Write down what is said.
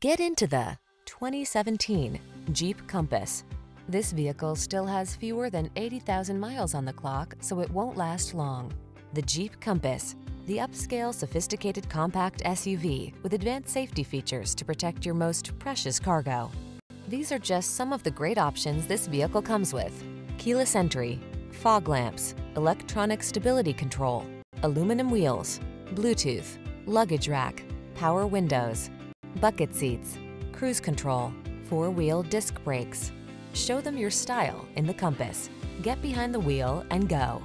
Get into the 2017 Jeep Compass. This vehicle still has fewer than 80,000 miles on the clock, so it won't last long. The Jeep Compass, the upscale sophisticated compact SUV with advanced safety features to protect your most precious cargo. These are just some of the great options this vehicle comes with. Keyless entry, fog lamps, electronic stability control, aluminum wheels, Bluetooth, luggage rack, power windows, bucket seats, cruise control, four-wheel disc brakes. Show them your style in the Compass. Get behind the wheel and go.